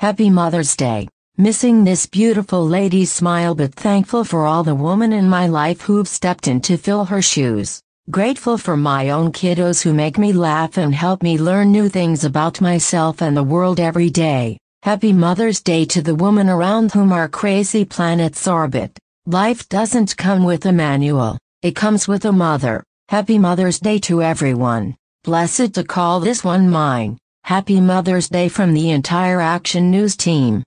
Happy Mother's Day. Missing this beautiful lady's smile but thankful for all the women in my life who've stepped in to fill her shoes. Grateful for my own kiddos who make me laugh and help me learn new things about myself and the world every day. Happy Mother's Day to the woman around whom our crazy planets orbit. Life doesn't come with a manual, it comes with a mother. Happy Mother's Day to everyone. Blessed to call this one mine. Happy Mother's Day from the entire Action News team.